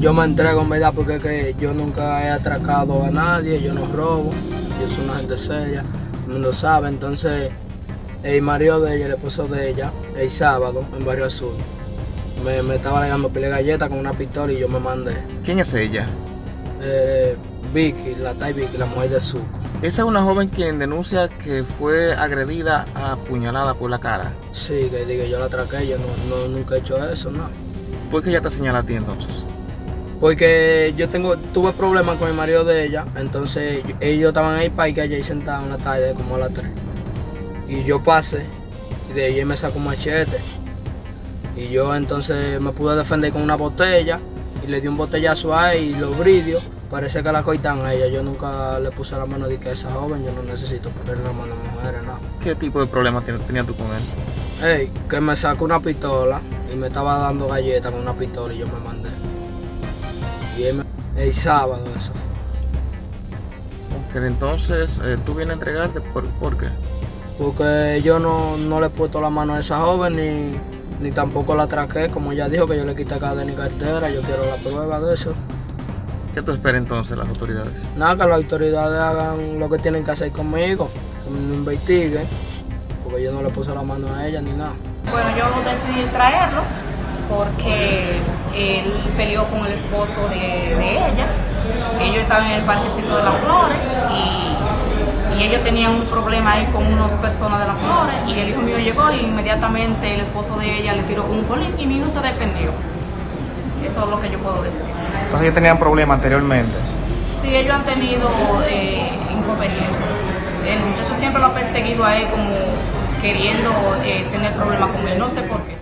yo me entrego en verdad porque que yo nunca he atracado a nadie, yo no robo, yo soy una gente seria, todo el mundo sabe. Entonces, el marido de ella, el esposo de ella, el sábado en Barrio Azul, me, me estaba legando pile de galletas con una pistola y yo me mandé. ¿Quién es ella? Eh, Vicky, la Tai Vicky, la mujer de Zuko. Esa es una joven quien denuncia que fue agredida apuñalada por la cara. Sí, que digo, yo la atraqué, yo no, no- nunca he hecho eso, no. ¿Por qué ella te señala a ti entonces? Porque yo tengo, tuve problemas con el marido de ella, entonces ellos estaban ahí para que allí sentados una tarde como a las 3. Y yo pasé, y de él me sacó un machete. Y yo entonces me pude defender con una botella, y le di un botellazo a él y los bridios, parece que la coitan a ella. Yo nunca le puse la mano de que a esa joven, yo no necesito ponerle la mano a mujeres, no. ¿Qué tipo de problema ten- tenías tú con él? Ey, que me sacó una pistola y me estaba dando galletas con una pistola y yo me mandé. El sábado eso fue. Que entonces eh, tú vienes a entregarte, ¿por, por qué? Porque yo no, no le he puesto la mano a esa joven ni, ni tampoco la atraqué. Como ella dijo que yo le quité cadena y cartera, yo quiero la prueba de eso. ¿Qué tú esperas entonces las autoridades? Nada, que las autoridades hagan lo que tienen que hacer conmigo, que me investiguen, porque yo no le puse la mano a ella ni nada. Bueno, yo decidí traerlo él peleó con el esposo de, de ella. Ellos estaban en el parquecito de las flores y, y ellos tenían un problema ahí con unas personas de las flores y el hijo mío llegó y inmediatamente el esposo de ella le tiró con un colín y mi hijo se defendió. Eso es lo que yo puedo decir. Entonces ellos tenían problemas anteriormente. Sí, ellos han tenido eh, inconvenientes. El muchacho siempre lo ha perseguido a él como queriendo eh, tener problemas con él, no sé por qué.